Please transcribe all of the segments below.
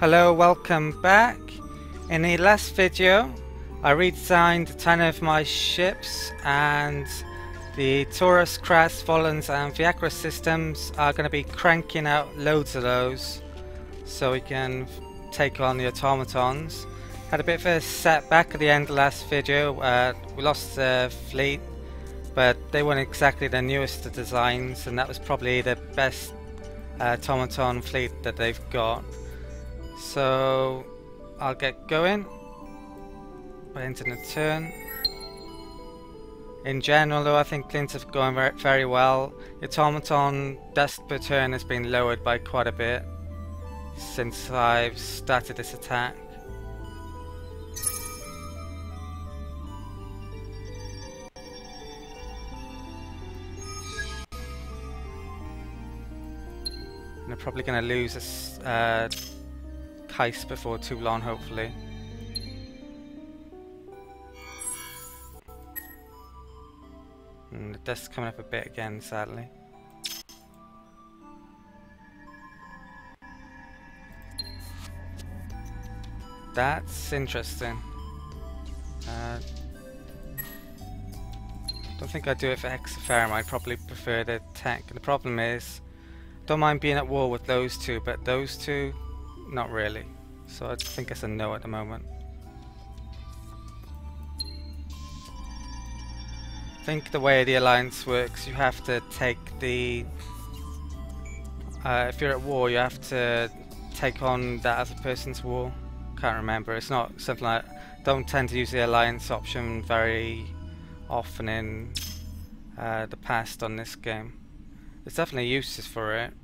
Hello, welcome back. In the last video, I redesigned 10 of my ships and the Taurus, Kras, Volans and Viagra systems are going to be cranking out loads of those so we can take on the automatons. Had a bit of a setback at the end of last video, uh, we lost the fleet but they weren't exactly the newest designs and that was probably the best uh, automaton fleet that they've got. So I'll get going by ending the turn. In general though I think Clint is going very, well. The automaton dust per turn has been lowered by quite a bit since I've started this attack. And they're probably going to lose this uh, Kais before too long, hopefully. And the dust's coming up a bit again, sadly. That's interesting. Uh, don't think I'd do it for Hexaferum, I'd probably prefer the tech. The problem is, don't mind being at war with those two, but those two, not really. So I think it's a no at the moment. I think the way the alliance works, you have to take the... Uh, if you're at war, you have to take on that other person's war. Can't remember. It's not something like... Don't tend to use the alliance option very often in uh, the past on this game. There's definitely uses for it,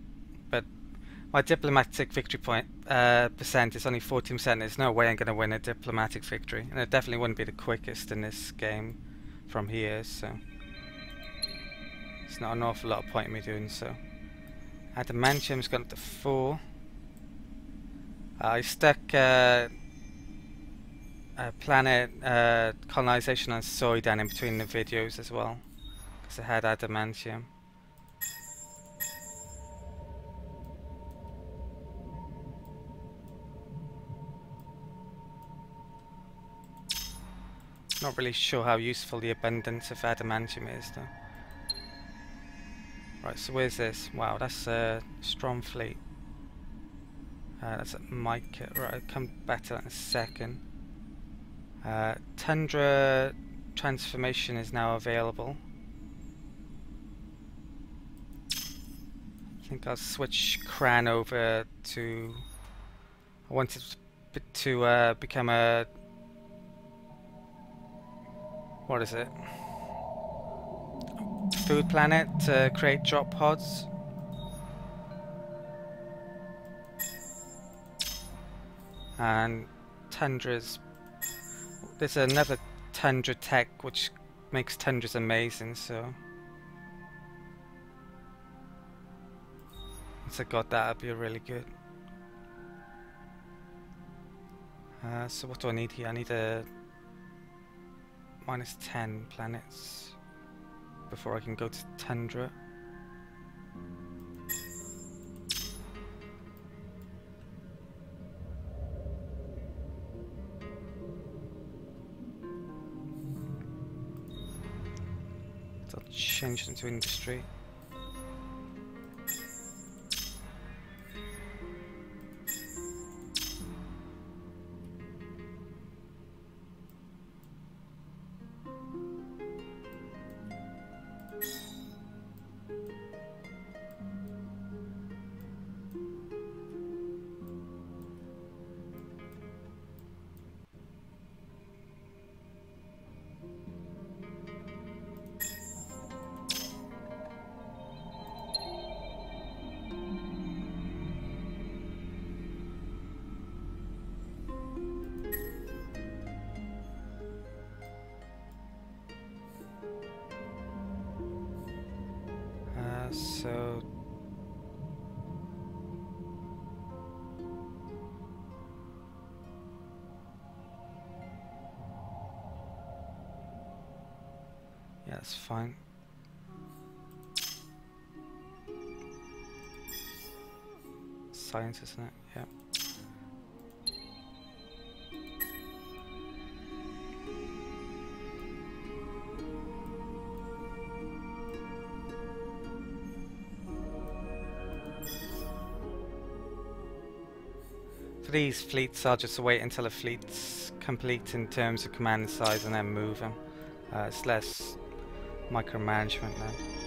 my diplomatic victory point uh, percent is only 14%. There's no way I'm going to win a diplomatic victory, and it definitely wouldn't be the quickest in this game from here, so it's not an awful lot of point in me doing so. Adamantium's gone up to 4. Uh, I stuck uh, planet uh, colonization on Soy down in between the videos as well, because I had adamantium. Not really sure how useful the abundance of adamantium is though. Right, so where's this? Wow, that's a strong fleet. Uh, that's a Mike. Right, I'll come back to that in a second. Uh, Tundra transformation is now available. I think I'll switch Cran over to... I wanted to uh, become a what is it? Food planet to create drop pods. And tundras. There's another tundra tech which makes tundras amazing, so. Once I got that, that'd be really good. Uh, so what do I need here? I need a minus 10 planets before I can go to Tundra. So I'll change into industry. That's fine. Science, isn't it? Yeah. these fleets, I'll just wait until a fleet's complete in terms of command size and then move them. Uh, it's less micromanagement then.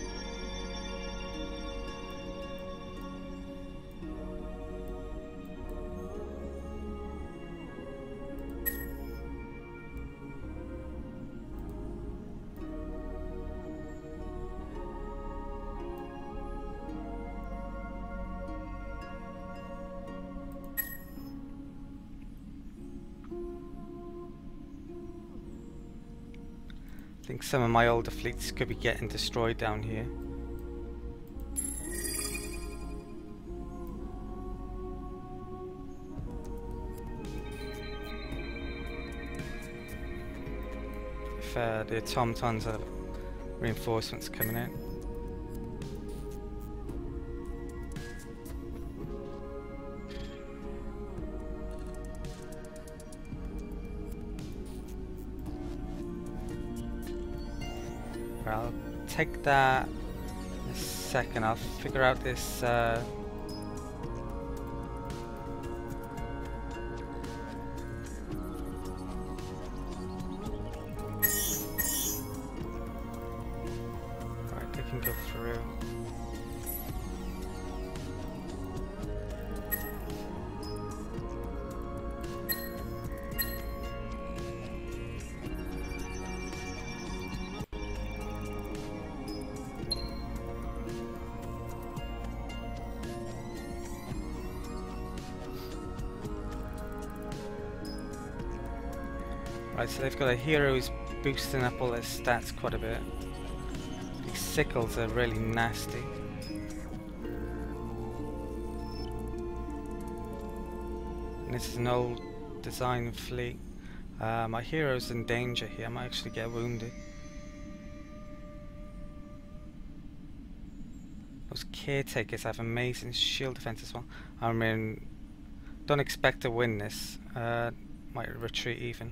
Some of my older fleets could be getting destroyed down here. If uh, the automatons have reinforcements coming in. Take that in a second. I'll figure out this. Uh, Right, so they've got a hero who's boosting up all their stats quite a bit. These sickles are really nasty. And this is an old design fleet. Uh, my hero's in danger here, I might actually get wounded. Those caretakers have amazing shield defense as well. I mean, don't expect to win this. Uh, might retreat even.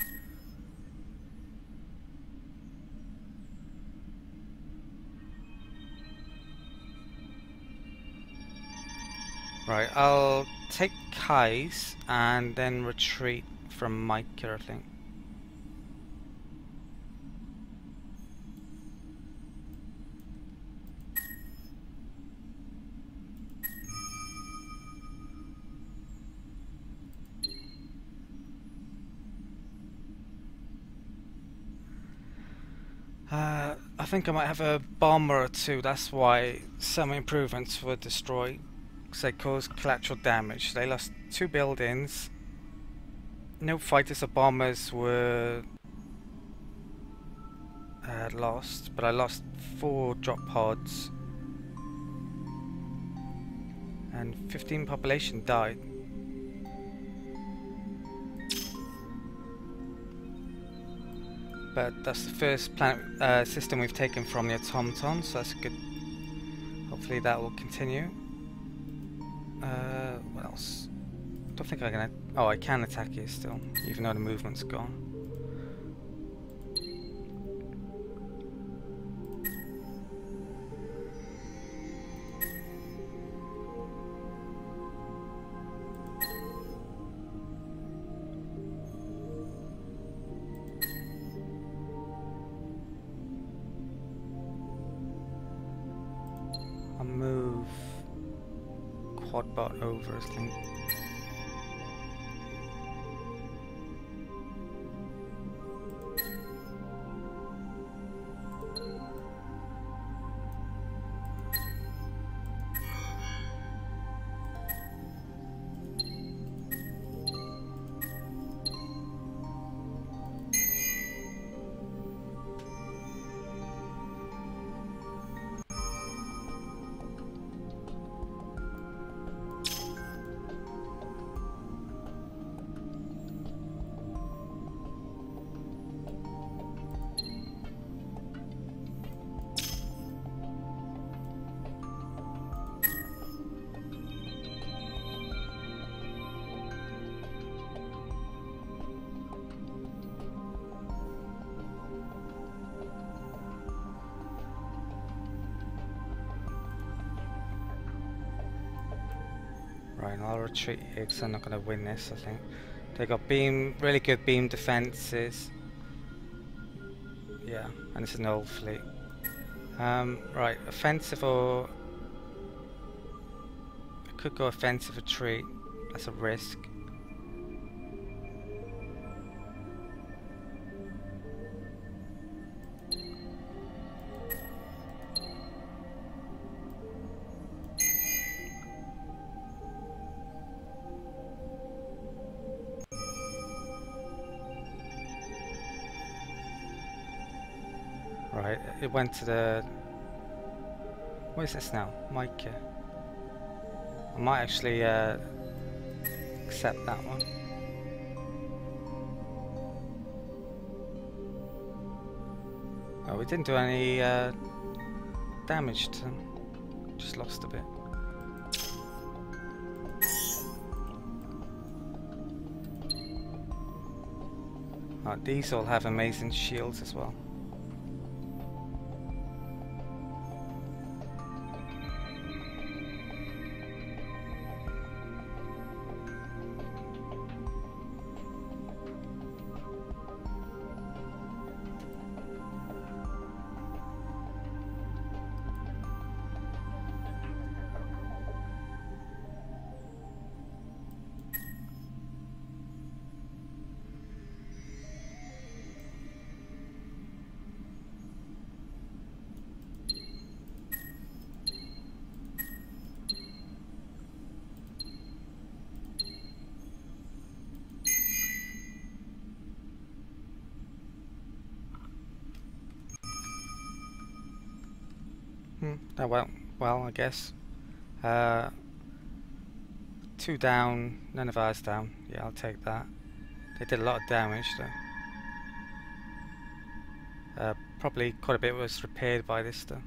Right, I'll take Kais and then retreat from Micre, I think. Uh, I think I might have a bomber or two, that's why some improvements were destroyed they caused collateral damage. They lost two buildings. No fighters or bombers were uh, lost, but I lost four drop pods. And 15 population died. But that's the first planet uh, system we've taken from the automaton, so that's good. Hopefully that will continue. Don't think I can. Oh, I can attack you still, even though the movement's gone. I'll move quadbot over, I think. Right, I'll retreat here because I'm not going to win this, I think. They got beam, really good beam defences. Yeah, and it's an old fleet. Um, right, offensive or... I could go offensive retreat. That's a risk. It went to the... What is this now? Micre. I might actually uh, accept that one. Oh, we didn't do any uh, damage to them. Just lost a bit. Oh, these all have amazing shields as well. Hmm, that went well, I guess. Uh, two down, none of ours down. Yeah, I'll take that. They did a lot of damage though. Uh, probably quite a bit was repaired by this though.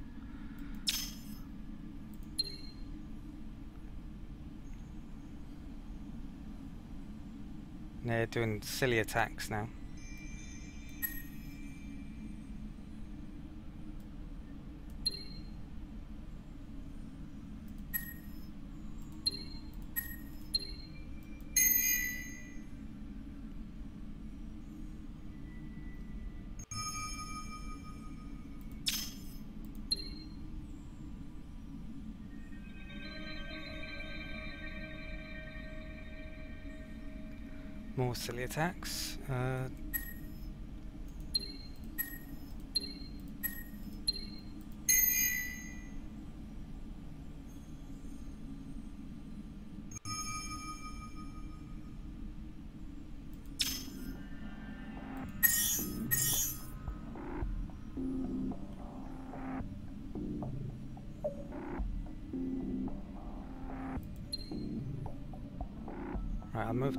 They're doing silly attacks now. More silly attacks. Uh,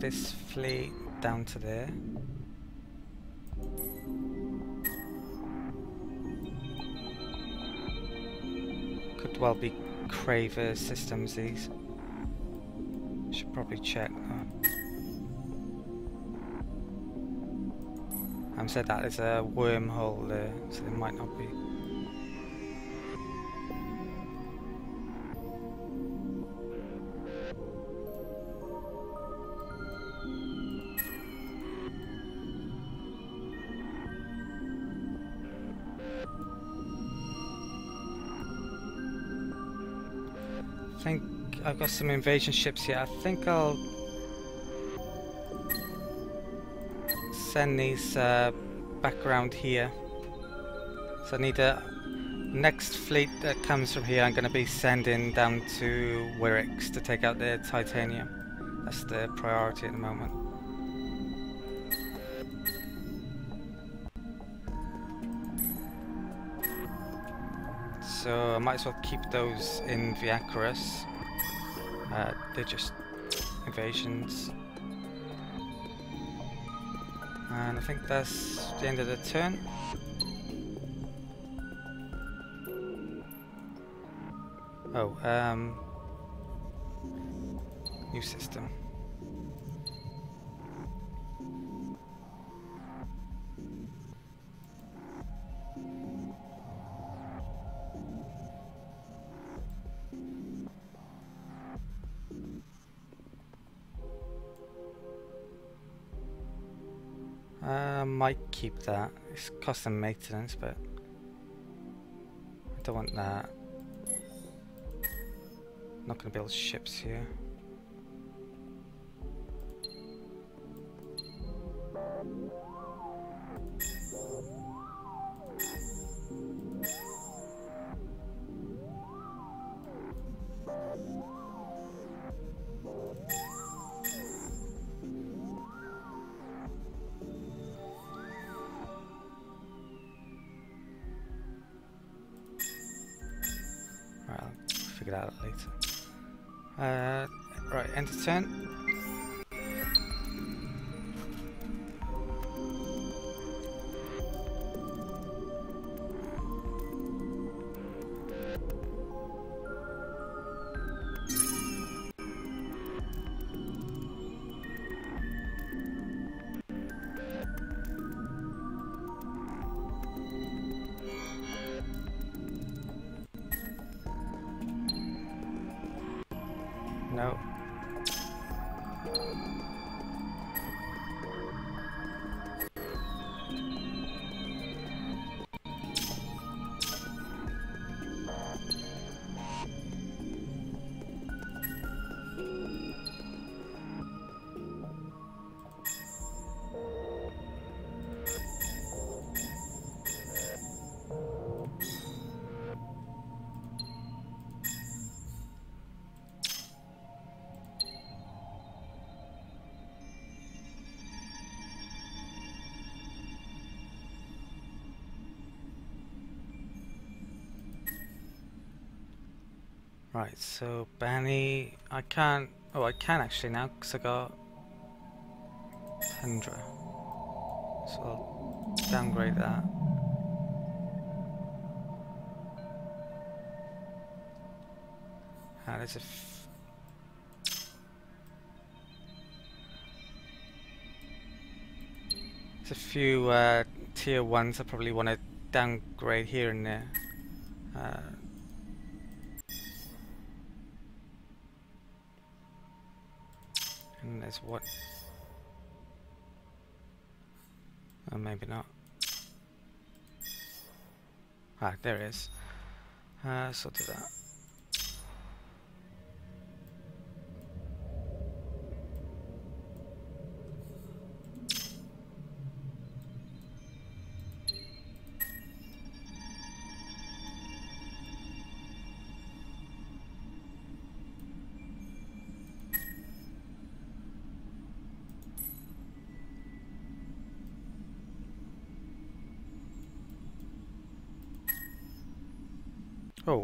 this down to there. Could well be Craver systems these. Should probably check that. I'm said that there's a wormhole there, so they might not be. I've got some invasion ships here. I think I'll send these uh, back around here. So I need a next fleet that comes from here. I'm going to be sending down to Wirrix to take out the titanium. That's the priority at the moment. So I might as well keep those in Viacaris. Uh, they're just invasions. And I think that's the end of the turn. Oh, um... New system. Keep that. It's cost custom maintenance, but I don't want that. Not gonna build ships here. get out later. Uh, right, enter 10. Right, so Benny, I can't. Oh, I can actually now because I got Tundra. So I'll downgrade that. A. F there's a few uh, tier ones I probably want to downgrade here and there. Uh, What? Oh, maybe not. Ah, there it is. Uh, so do that.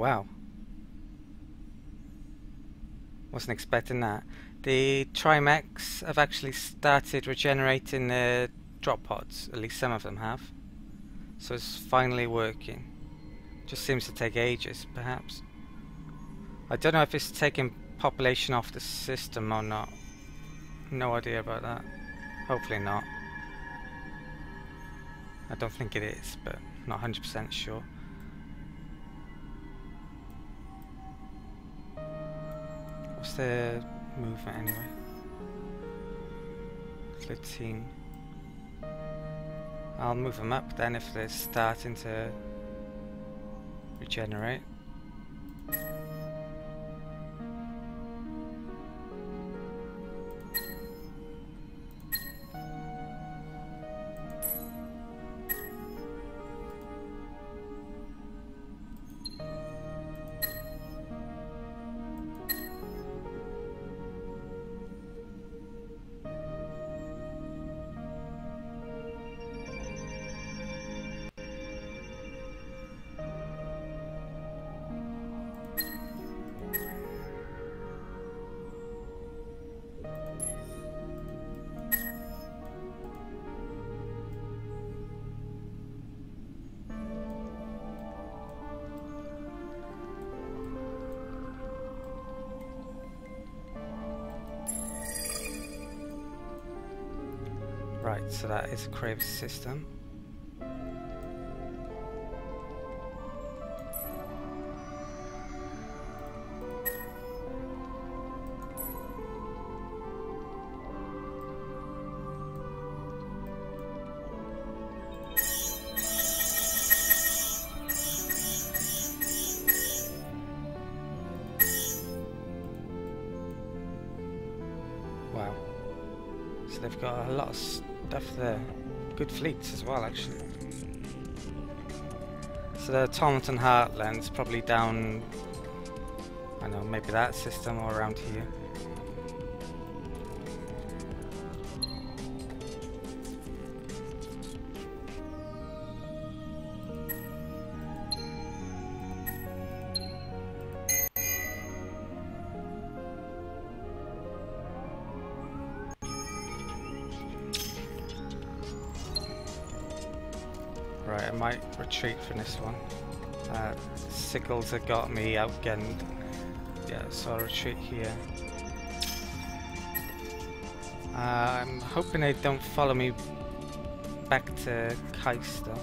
Wow. Wasn't expecting that. The Trimechs have actually started regenerating the drop pods, at least some of them have. So it's finally working. Just seems to take ages, perhaps. I don't know if it's taking population off the system or not. No idea about that. Hopefully not. I don't think it is, but not 100% sure. What's their movement anyway? Thirteen. I'll move them up then if they're starting to regenerate. Right, so that is a Kravis system. Fleets as well, actually. So the Automaton Heartland's probably down, I know, maybe that system or around here. I might retreat from this one. Uh, Sickles have got me outgunned. Yeah, so I'll retreat here. Uh, I'm hoping they don't follow me back to Keister.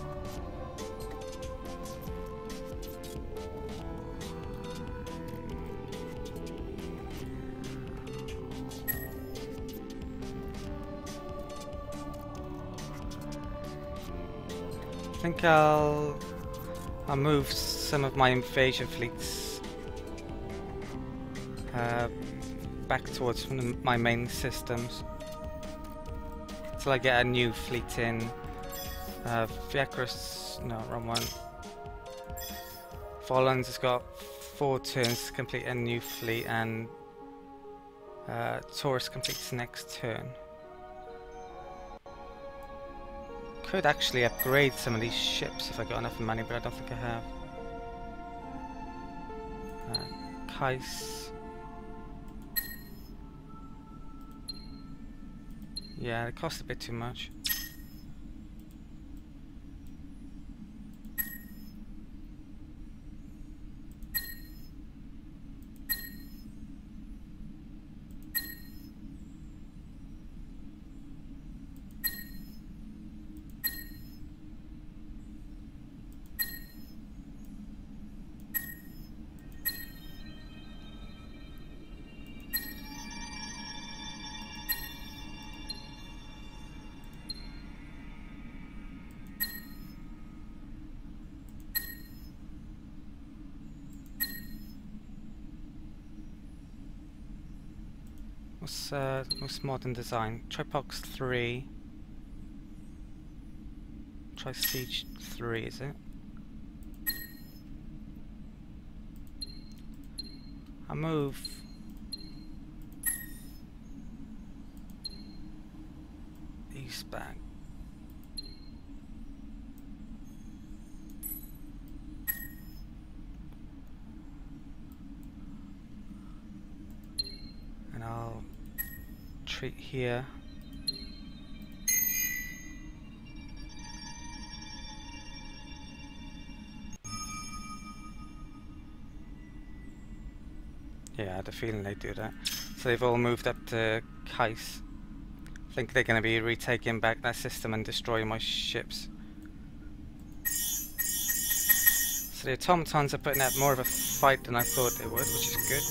Think I'll I'll move some of my invasion fleets uh, back towards my main systems till I get a new fleet in. Uh, no, wrong one. Volans has got four turns to complete a new fleet, and uh, Taurus completes next turn. Could actually upgrade some of these ships if I got enough money, but I don't think I have. Uh, Kais. Yeah, it costs a bit too much. What's uh, most modern design? Tripox 3. Try Siege 3, is it? I move. East back. And I'll treat here. Yeah, I had a feeling they'd do that. So they've all moved up to Kais. I think they're going to be retaking back that system and destroying my ships. So the automatons are putting up more of a fight than I thought they would, which is good.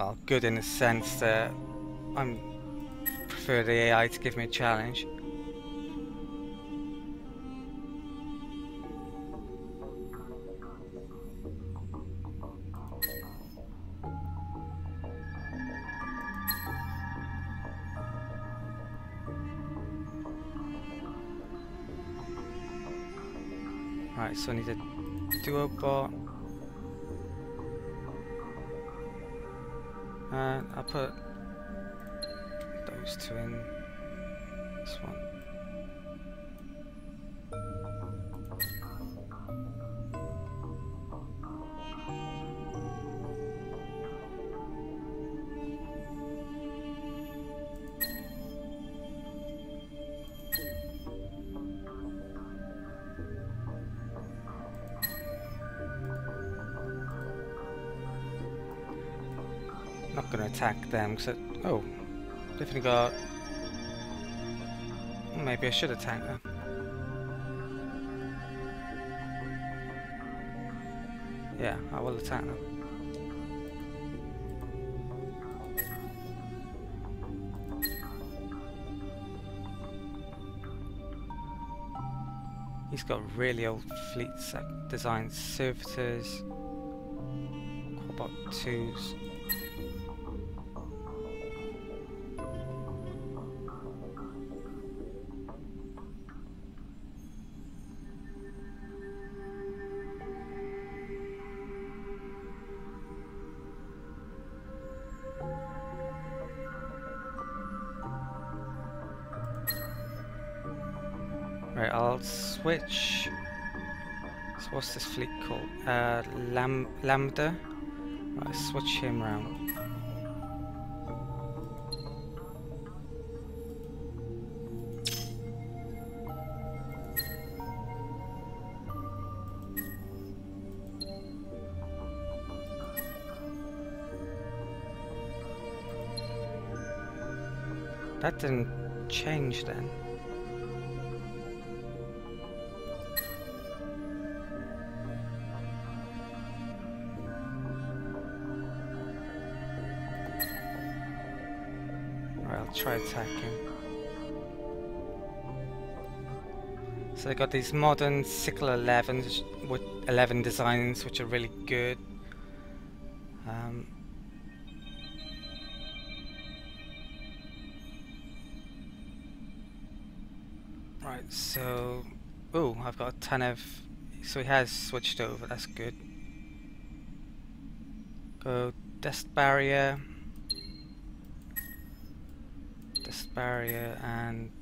Well, good in the sense that I prefer the AI to give me a challenge. Right, so I need a duo bot. Uh, I'll put those two in this one. Not gonna attack them because oh, definitely got. Maybe I should attack them. Yeah, I will attack them. He's got really old fleet design servitors, Quabot 2s. I'll switch. So what's this fleet called? Uh, Lam Lambda. Right, switch him round. That didn't change then. Try attacking. So they got these modern Sickle 11s with 11 designs, which are really good. Um, right, so oh, I've got a ton of. So he has switched over. That's good. Go dust barrier. Dust barrier and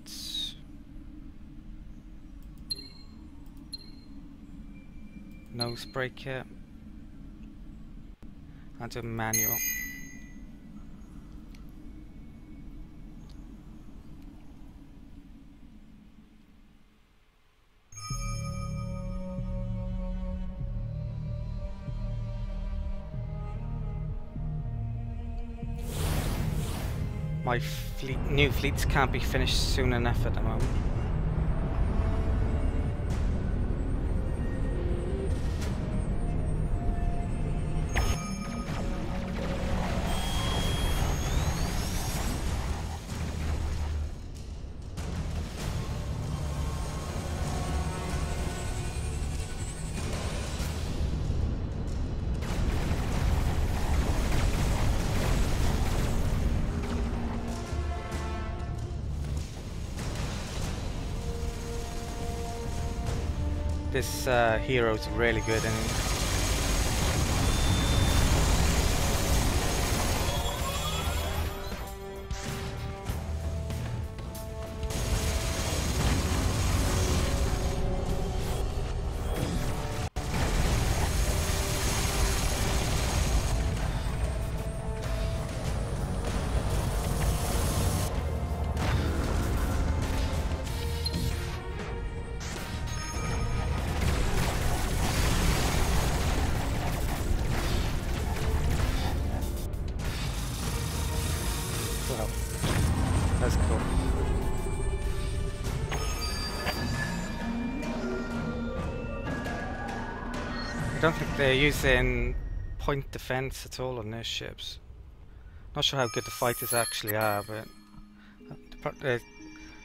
nose breaker. I'll do manual. My fleet, new fleets can't be finished soon enough at the moment. This uh, is really good and don't think they're using point defense at all on their ships. Not sure how good the fighters actually are, but they're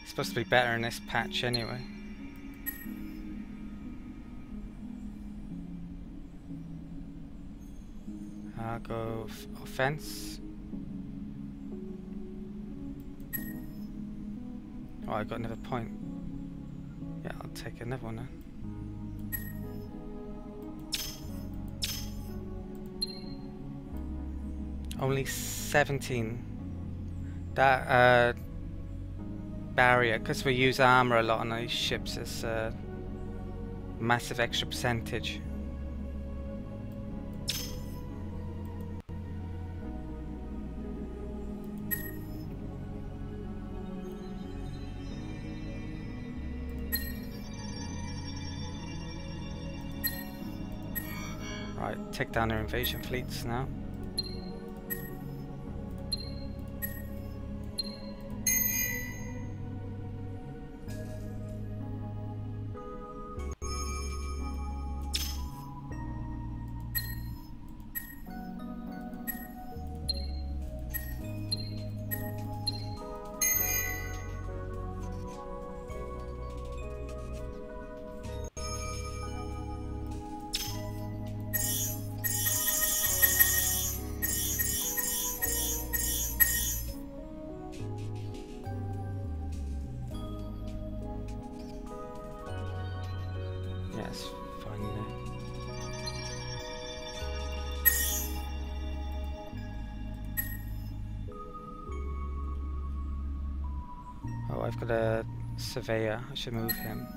supposed to be better in this patch anyway. I'll go offense. Oh, I got another point. Yeah, I'll take another one then. Only 17. That uh, barrier, because we use armor a lot on these ships, is a massive extra percentage. Right, take down their invasion fleets now. That's. Oh, I've got a surveyor. I should move him.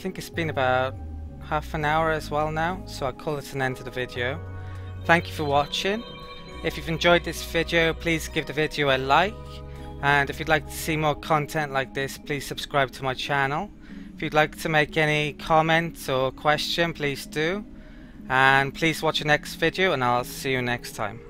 Think it's been about half an hour as well now, so I'll call it an end to the video. Thank you for watching. If you've enjoyed this video, please give the video a like. And if you'd like to see more content like this, please subscribe to my channel. If you'd like to make any comments or question, please do. And please watch the next video and I'll see you next time.